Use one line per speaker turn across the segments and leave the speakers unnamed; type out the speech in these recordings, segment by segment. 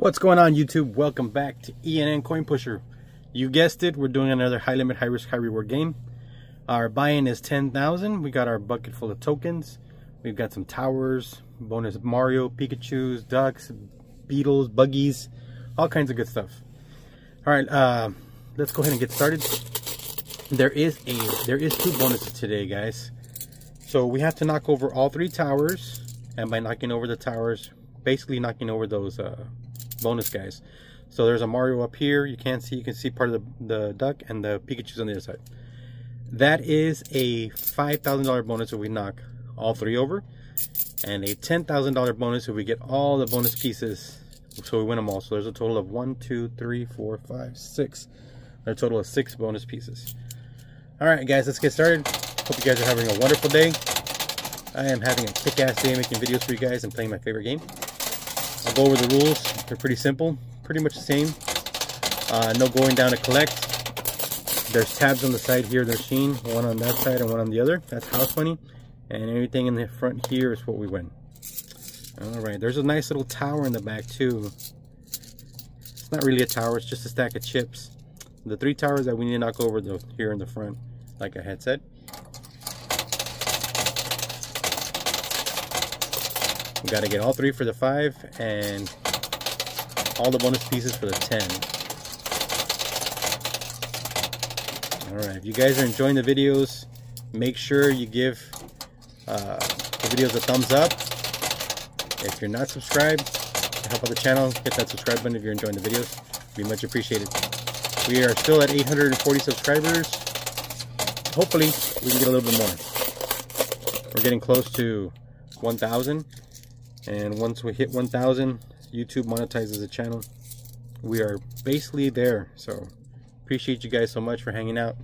What's going on YouTube? Welcome back to E&N Coin Pusher. You guessed it, we're doing another high limit, high risk, high reward game. Our buy-in is 10,000. We got our bucket full of tokens. We've got some towers, bonus Mario, Pikachu's, ducks, beetles, buggies, all kinds of good stuff. All right, uh, let's go ahead and get started. There is a there is two bonuses today, guys. So we have to knock over all three towers, and by knocking over the towers, basically knocking over those uh, bonus guys. So there's a Mario up here. You can't see. You can see part of the, the duck and the Pikachu's on the other side. That is a $5,000 bonus if we knock all three over. And a $10,000 bonus if we get all the bonus pieces. So we win them all. So there's a total of one, two, three, four, five, six. A total of six bonus pieces. All right, guys, let's get started. Hope you guys are having a wonderful day. I am having a kick-ass day making videos for you guys and playing my favorite game. I'll go over the rules. They're pretty simple, pretty much the same. Uh, no going down to collect. There's tabs on the side here, they're seen. One on that side and one on the other. That's house money. And everything in the front here is what we win. Alright, there's a nice little tower in the back too. It's not really a tower, it's just a stack of chips. The three towers that we need to knock over the, here in the front, like I had said. We got to get all three for the five and all the bonus pieces for the 10. Alright, if you guys are enjoying the videos, make sure you give uh, the videos a thumbs up. If you're not subscribed, to help out the channel, hit that subscribe button if you're enjoying the videos. Be much appreciated. We are still at 840 subscribers. Hopefully, we can get a little bit more. We're getting close to 1,000 and once we hit 1000 YouTube monetizes the channel. We are basically there so appreciate you guys so much for hanging out.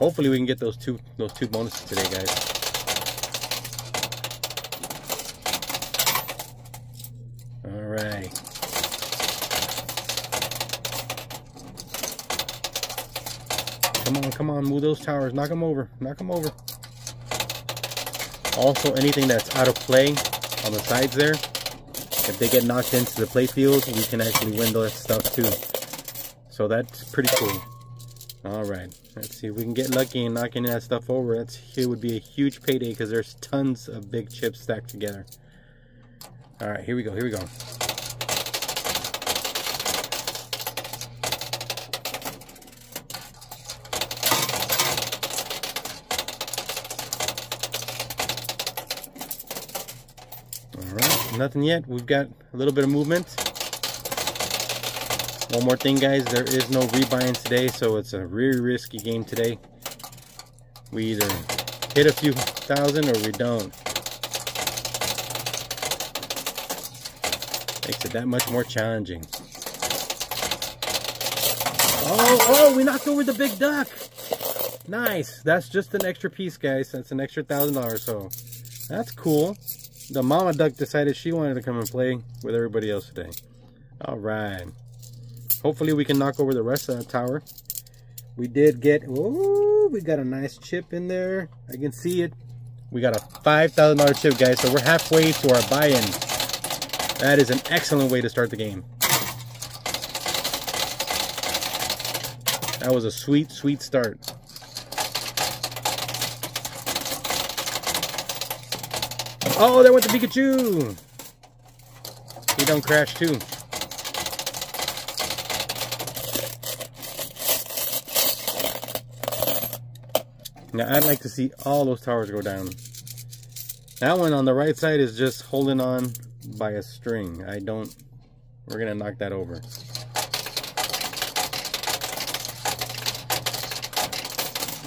Hopefully we can get those two those two bonuses today guys all right Come on, come on, move those towers. Knock them over. Knock them over. Also, anything that's out of play on the sides there, if they get knocked into the play field, we can actually win that stuff too. So that's pretty cool. All right, let's see if we can get lucky and knocking that stuff over. That's it would be a huge payday because there's tons of big chips stacked together. All right, here we go. Here we go. Nothing yet. We've got a little bit of movement. One more thing, guys. There is no rebuying today, so it's a really risky game today. We either hit a few thousand or we don't. Makes it that much more challenging. Oh, oh, we knocked over the big duck. Nice. That's just an extra piece, guys. That's an extra thousand dollars, so that's cool the mama duck decided she wanted to come and play with everybody else today. All right. Hopefully we can knock over the rest of that tower. We did get, oh, we got a nice chip in there. I can see it. We got a $5,000 chip, guys. So we're halfway to our buy-in. That is an excellent way to start the game. That was a sweet, sweet start. Oh, there went the Pikachu! He don't crash too. Now, I'd like to see all those towers go down. That one on the right side is just holding on by a string. I don't... We're to knock that over.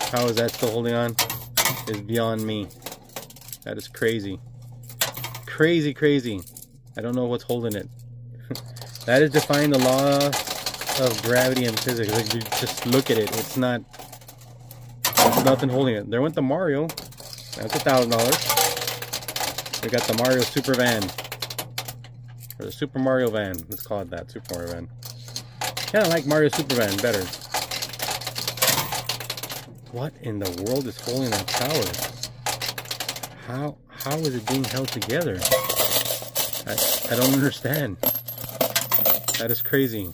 How is that still holding on? Is beyond me. That is crazy crazy, crazy. I don't know what's holding it. that is defying the law of gravity and physics. Like, you just look at it. It's not, there's nothing holding it. There went the Mario. That's a thousand dollars. We got the Mario Super Van. Or the Super Mario Van. Let's call it that. Super Mario Van. Kind of like Mario Super Van better. What in the world is holding that tower? How how is it being held together? I, I don't understand. That is crazy.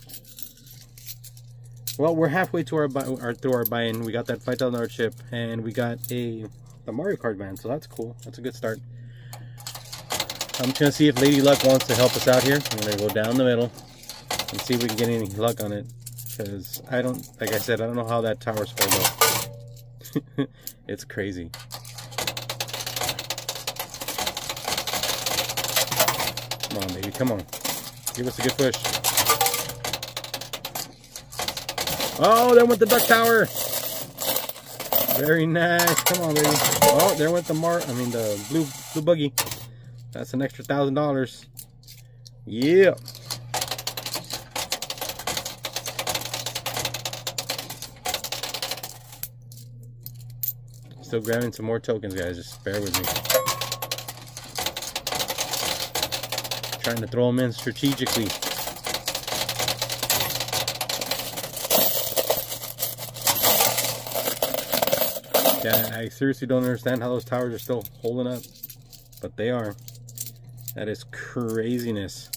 Well, we're halfway to our, our through our buy-in. We got that five thousand dollar chip, and we got a the Mario Kart van, so that's cool. That's a good start. I'm just gonna see if Lady Luck wants to help us out here. I'm gonna go down the middle and see if we can get any luck on it. Because I don't, like I said, I don't know how that tower's filled up. it's crazy. Come on, baby, come on. Give us a good push. Oh, there went the duck tower. Very nice. Come on, baby. Oh, there went the mark. I mean, the blue blue buggy. That's an extra thousand dollars. Yeah. Still grabbing some more tokens, guys. Just bear with me. Trying to throw them in strategically. Yeah, I seriously don't understand how those towers are still holding up. But they are. That is craziness.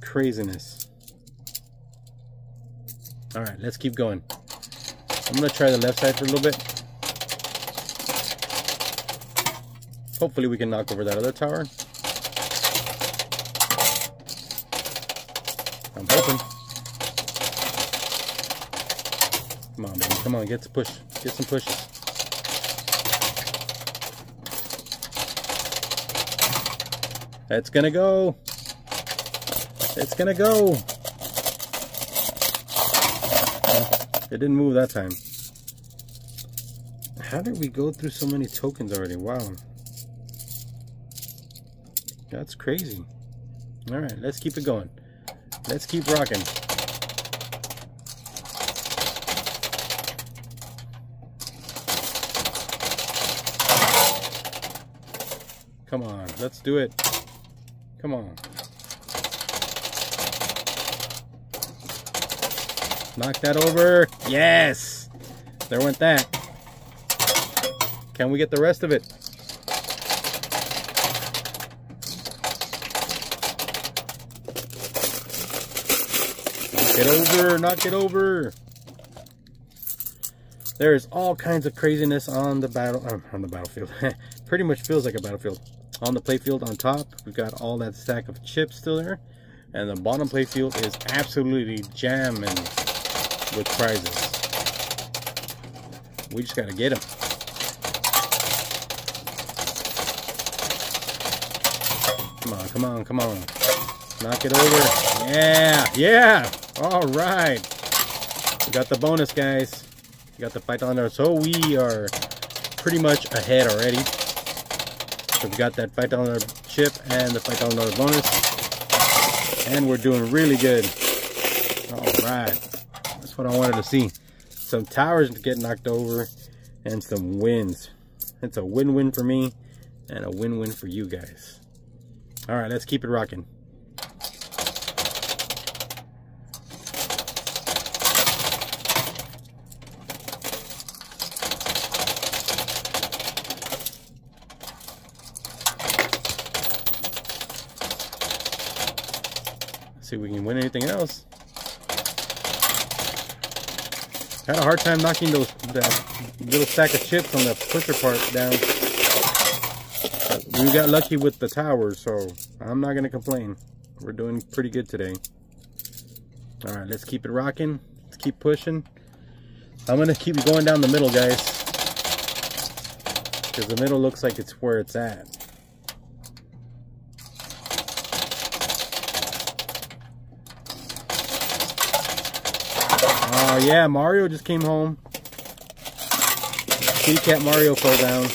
Craziness. Alright, let's keep going. I'm to try the left side for a little bit. Hopefully we can knock over that other tower. I'm hoping. Come on, baby. Come on, get to push. Get some pushes. It's gonna go. It's gonna go. It didn't move that time. How did we go through so many tokens already? Wow. That's crazy. Alright, let's keep it going. Let's keep rocking. Come on, let's do it. Come on. Knock that over. Yes! There went that. Can we get the rest of it? It over, knock it over. There's all kinds of craziness on the battle um, on the battlefield. Pretty much feels like a battlefield. On the playfield on top we've got all that stack of chips still there. And the bottom playfield is absolutely jamming with prizes. We just gotta get them come on come on come on. Knock it over. Yeah yeah all right we got the bonus guys we got the fight on there so we are pretty much ahead already so we got that $5 chip and the $5 bonus. And we're doing really good. All right. That's what I wanted to see. Some towers get knocked over and some wins. It's a win-win for me and a win-win for you guys. All right, let's keep it rocking. See if we can win anything else. Had a hard time knocking those that little stack of chips on the pusher part down. But we got lucky with the towers, so I'm not gonna complain. We're doing pretty good today. All right, let's keep it rocking. Let's keep pushing. I'm gonna keep going down the middle, guys, because the middle looks like it's where it's at. Oh yeah, Mario just came home. Kitty Cat Mario fell down.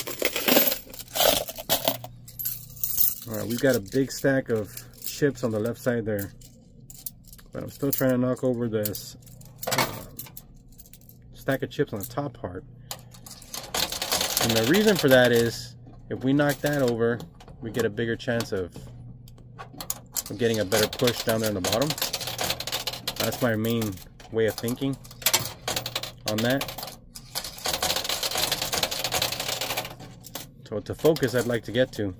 Alright, we've got a big stack of chips on the left side there. But I'm still trying to knock over this um, stack of chips on the top part. And the reason for that is, if we knock that over, we get a bigger chance of, of getting a better push down there in the bottom. That's my main way of thinking on that. So to focus, I'd like to get to.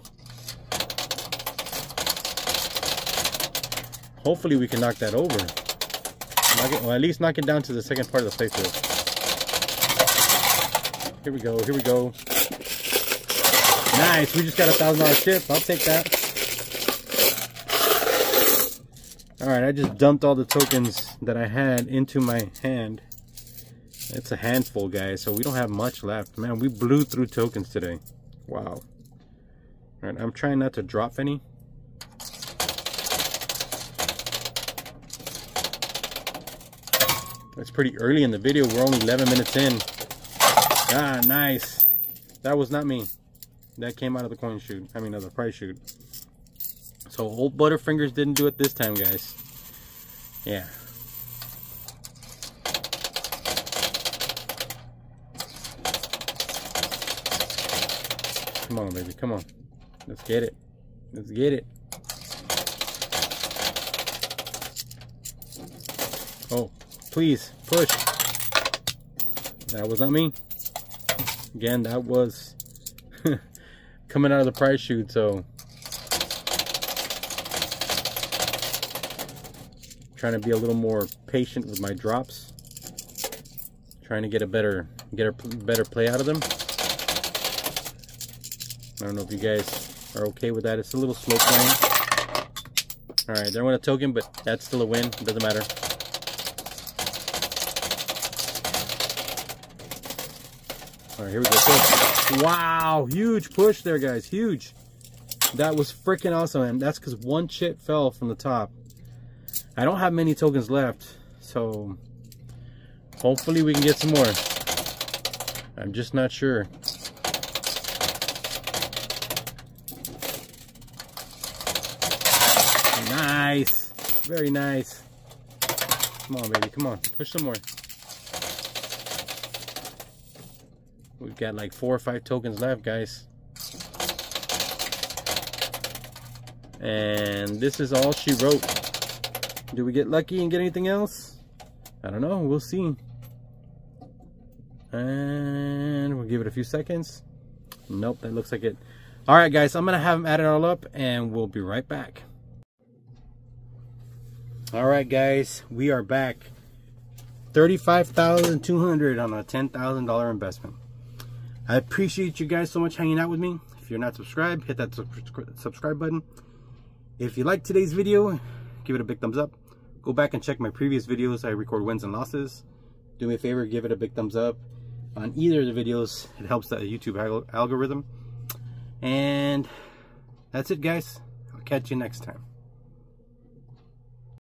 Hopefully we can knock that over. Knock it, well, at least knock it down to the second part of the playthrough. Here we go, here we go. Nice, we just got a thousand dollar chip. I'll take that. Alright, I just dumped all the tokens that I had into my hand. It's a handful, guys, so we don't have much left. Man, we blew through tokens today. Wow. Alright, I'm trying not to drop any. It's pretty early in the video. We're only 11 minutes in. Ah, nice. That was not me. That came out of the coin chute. I mean, of the price chute. So old Butterfingers didn't do it this time, guys. Yeah. Come on, baby. Come on. Let's get it. Let's get it. Oh, please, push. That was not me. Again, that was coming out of the price chute, so trying to be a little more patient with my drops trying to get a better get a better play out of them I don't know if you guys are okay with that. It's a little slow playing. All right there went a token but that's still a win. It doesn't matter. All right here we go. Push. wow huge push there guys. Huge. That was freaking awesome and that's because one chip fell from the top. I don't have many tokens left, so hopefully we can get some more. I'm just not sure. Nice. Very nice. Come on, baby. Come on. Push some more. We've got like four or five tokens left, guys. And this is all she wrote. Do we get lucky and get anything else? I don't know. We'll see. And we'll give it a few seconds. Nope, that looks like it. All right, guys, I'm going to have them add it all up and we'll be right back. All right, guys, we are back. 35200 on a $10,000 investment. I appreciate you guys so much hanging out with me. If you're not subscribed, hit that subscribe button. If you like today's video, give it a big thumbs up. Go back and check my previous videos. I record wins and losses. Do me a favor, give it a big thumbs up on either of the videos. It helps the YouTube algorithm. And that's it, guys. I'll catch you next time.